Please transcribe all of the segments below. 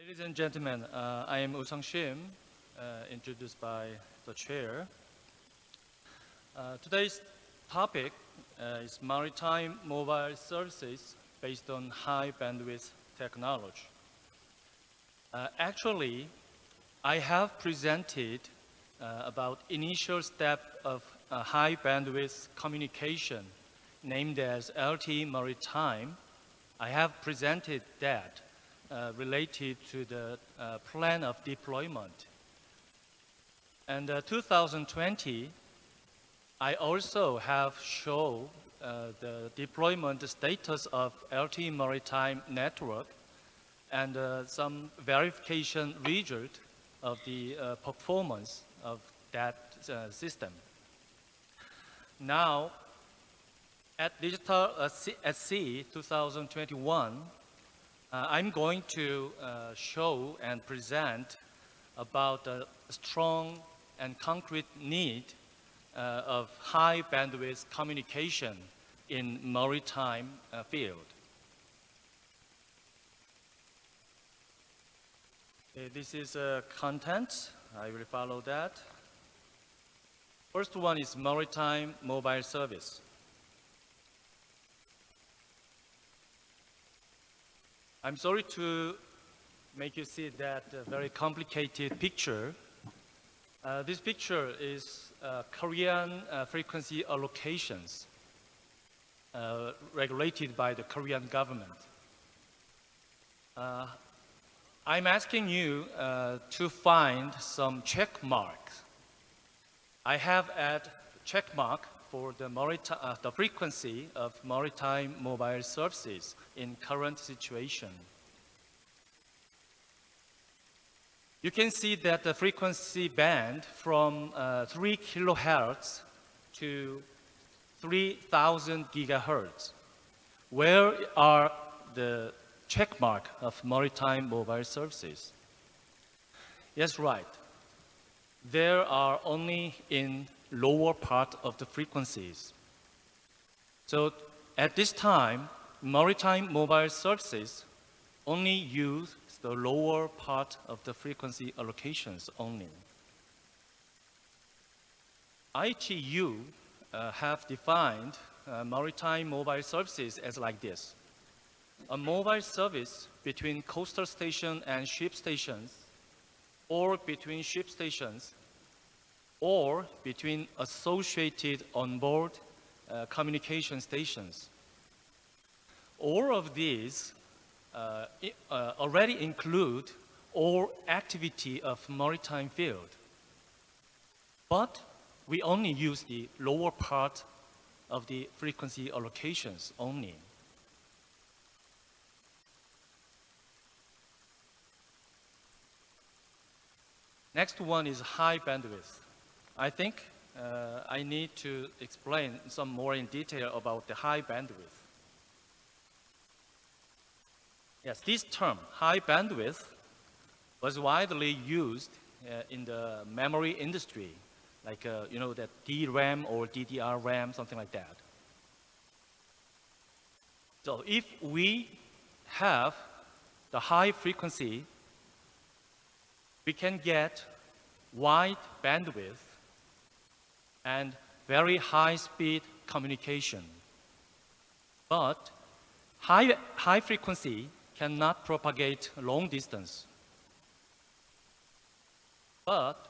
Ladies and gentlemen, uh, I am Woo-Seong Shim, uh, introduced by the chair. Uh, today's topic uh, is maritime mobile services based on high bandwidth technology. Uh, actually, I have presented uh, about initial step of high bandwidth communication named as LTE Maritime. I have presented that uh, related to the uh, plan of deployment. And uh, 2020, I also have shown uh, the deployment status of LTE Maritime Network and uh, some verification result of the uh, performance of that system. Now, at Digital at Sea 2021, uh, I'm going to uh, show and present about the strong and concrete need uh, of high bandwidth communication in maritime uh, field. Okay, this is uh, content. I will follow that. First one is maritime mobile service. I'm sorry to make you see that uh, very complicated picture. Uh, this picture is uh, Korean uh, frequency allocations uh, regulated by the Korean government. Uh, I'm asking you to find some check marks. I have at check mark for the, uh, the frequency of maritime mobile services in current situation. You can see that the frequency band from uh, 3 kilohertz to 3000 gigahertz. Where are the checkmark of maritime mobile services? Yes, right. There are only in lower part of the frequencies. So at this time, maritime mobile services only use the lower part of the frequency allocations only. ITU uh, have defined uh, maritime mobile services as like this. A mobile service between coastal station and ship stations or between ship stations or between associated onboard uh, communication stations. All of these uh, uh, already include all activity of maritime field. But we only use the lower part of the frequency allocations only. Next one is high bandwidth. I think uh, I need to explain some more in detail about the high bandwidth. Yes, this term, high bandwidth, was widely used uh, in the memory industry, like, uh, you know, that DRAM or DDR-RAM, something like that. So if we have the high frequency, we can get wide bandwidth and very high-speed communication. But high, high frequency cannot propagate long distance. But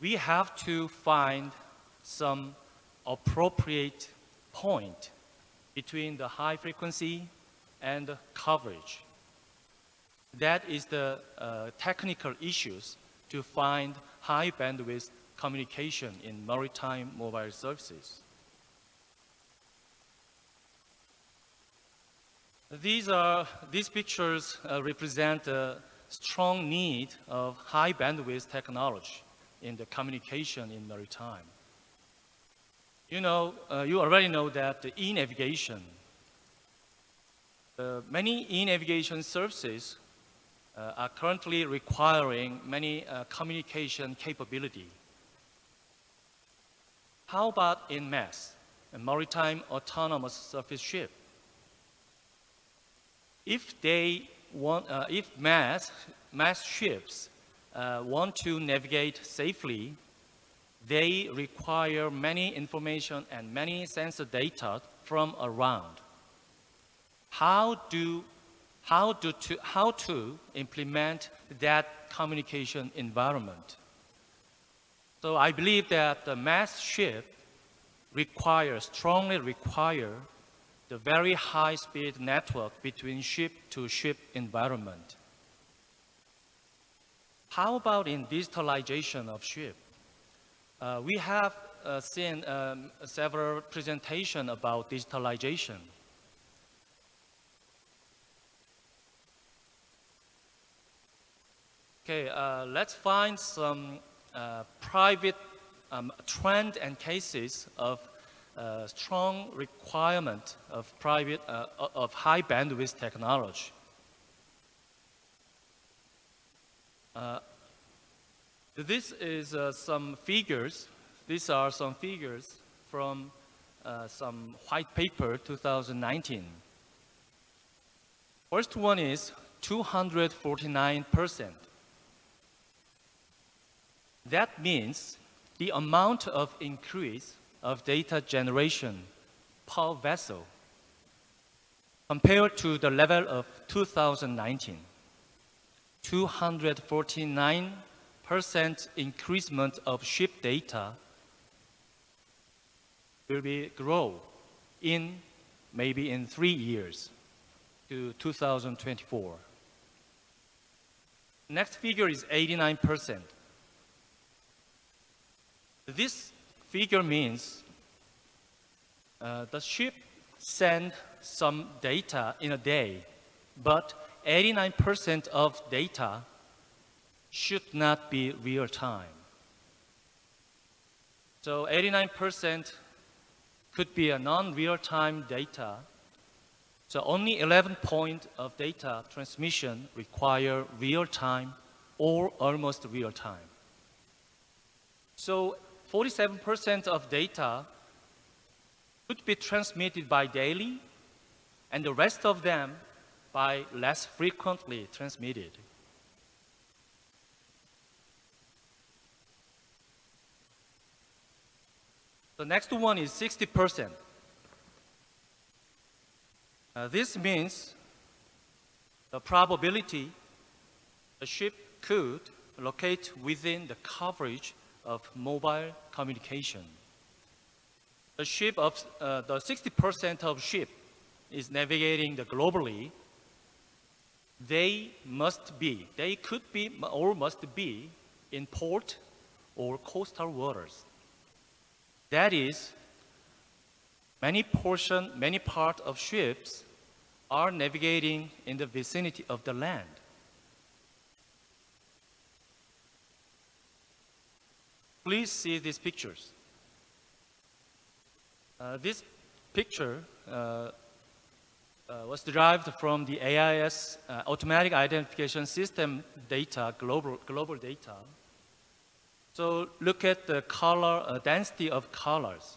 we have to find some appropriate point between the high frequency and the coverage. That is the uh, technical issues to find high bandwidth communication in maritime mobile services. These, are, these pictures uh, represent a strong need of high bandwidth technology in the communication in maritime. You know, uh, you already know that the e-navigation, uh, many e-navigation services uh, are currently requiring many uh, communication capability how about in MASS, a maritime autonomous surface ship? If they want, uh, if MAS mass ships uh, want to navigate safely, they require many information and many sensor data from around. How do how, do to, how to implement that communication environment. So I believe that the mass ship requires, strongly require the very high-speed network between ship-to-ship -ship environment. How about in digitalization of ship? Uh, we have uh, seen um, several presentations about digitalization. Okay, uh, let's find some private um, trend and cases of uh, strong requirement of private uh, of high bandwidth technology. Uh, this is uh, some figures. These are some figures from some white paper 2019. First one is 249 percent. That means the amount of increase of data generation per vessel compared to the level of 2019. 249% increasement of ship data will be grow in maybe in three years to 2024. Next figure is 89%. This figure means uh, the ship send some data in a day, but 89% of data should not be real time. So 89% could be a non-real time data. So only 11 point of data transmission require real time or almost real time. So 47% of data could be transmitted by daily, and the rest of them by less frequently transmitted. The next one is 60%. Uh, this means the probability a ship could locate within the coverage of mobile communication. The ship of uh, the 60% of ship is navigating the globally. They must be, they could be or must be in port or coastal waters. That is, many portion, many part of ships are navigating in the vicinity of the land. Please see these pictures. Uh, this picture uh, uh, was derived from the AIS uh, Automatic Identification System data, global, global data. So look at the color, uh, density of colors.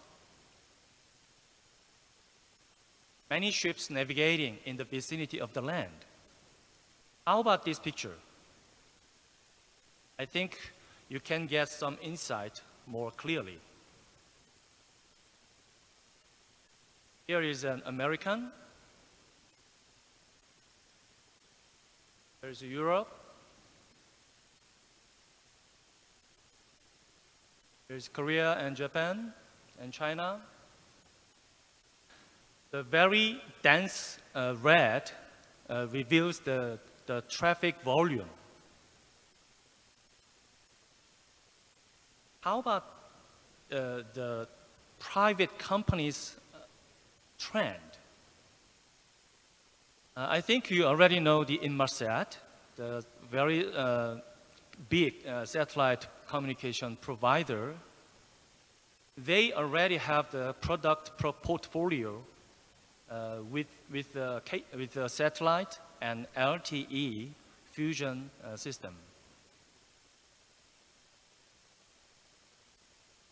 Many ships navigating in the vicinity of the land. How about this picture? I think you can get some insight more clearly. Here is an American. There's Europe. There's Korea and Japan and China. The very dense uh, red uh, reveals the, the traffic volume. How about uh, the private companies uh, trend? Uh, I think you already know the Inmarsat, the very uh, big uh, satellite communication provider. They already have the product portfolio uh, with, with, with the satellite and LTE fusion system.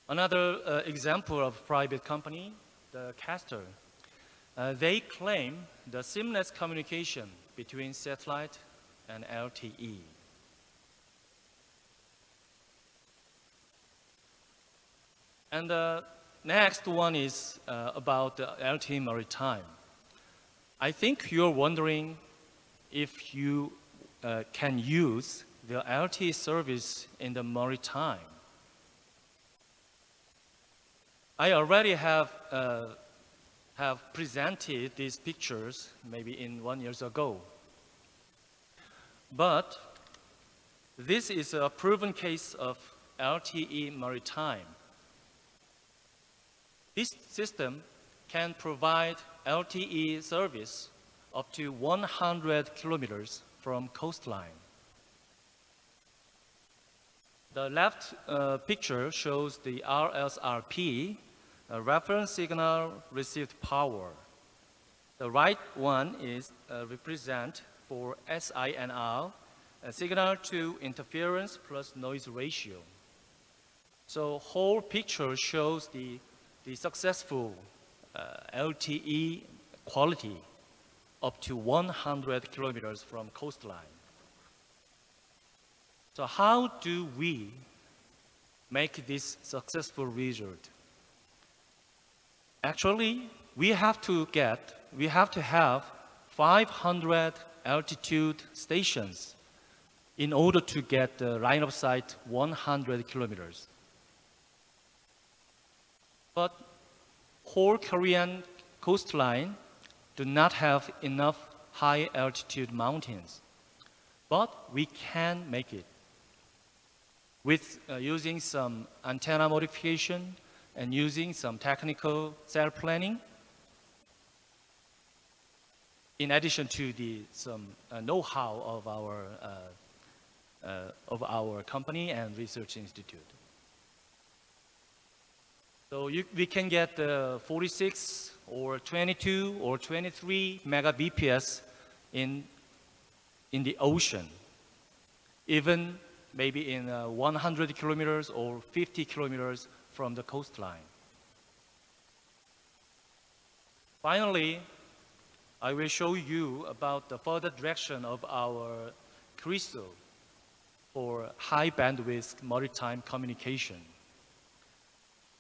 Another uh, example of private company, the Castor. Uh, they claim the seamless communication between satellite and LTE. And the next one is uh, about the LTE Maritime. I think you're wondering if you uh, can use the LTE service in the maritime. I already have, uh, have presented these pictures maybe in one years ago. But this is a proven case of LTE maritime. This system can provide LTE service up to 100 kilometers from coastline. The left uh, picture shows the RSRP, a reference signal received power. The right one is uh, represent for SINR, a signal to interference plus noise ratio. So whole picture shows the, the successful uh, LTE quality up to 100 kilometers from coastline. So how do we make this successful result? Actually, we have to get, we have to have 500 altitude stations in order to get the line of sight 100 kilometers. But whole Korean coastline do not have enough high altitude mountains. But we can make it with uh, using some antenna modification and using some technical cell planning. In addition to the some uh, know-how of our uh, uh of our company and research institute. So you, we can get uh, 46 or 22 or 23 megabps in in the ocean, even maybe in uh, 100 kilometers or 50 kilometers from the coastline. Finally, I will show you about the further direction of our KRISO for high bandwidth maritime communication.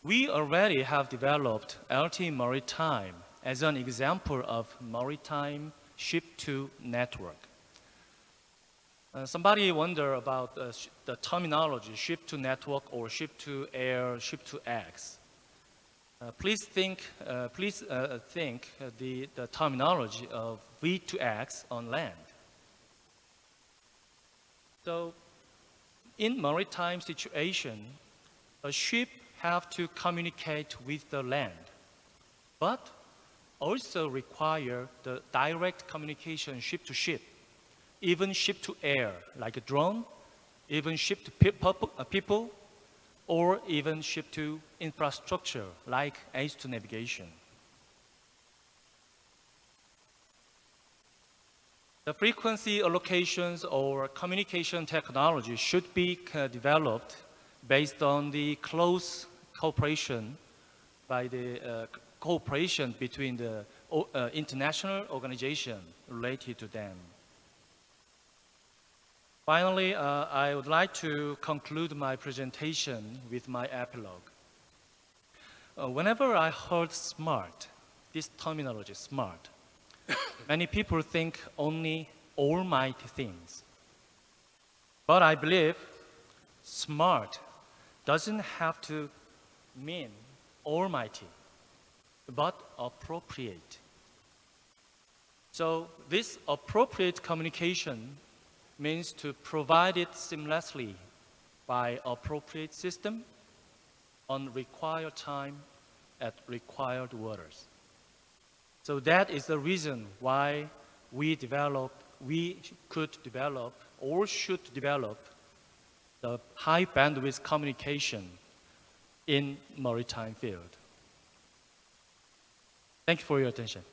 We already have developed LTE Maritime as an example of maritime ship-to network. Uh, somebody wonder about uh, the terminology ship to network or ship to air, ship to X. Uh, please think, uh, please uh, think the, the terminology of V to X on land. So in maritime situation, a ship have to communicate with the land, but also require the direct communication ship to ship even ship to air, like a drone, even ship to uh, people, or even ship to infrastructure, like H2 navigation. The frequency allocations or communication technology should be uh, developed based on the close cooperation by the uh, cooperation between the uh, international organization related to them. Finally, uh, I would like to conclude my presentation with my epilogue. Uh, whenever I heard smart, this terminology, smart, many people think only almighty things. But I believe smart doesn't have to mean almighty, but appropriate. So this appropriate communication means to provide it seamlessly by appropriate system on required time at required waters. So that is the reason why we develop, we could develop or should develop the high bandwidth communication in maritime field. Thank you for your attention.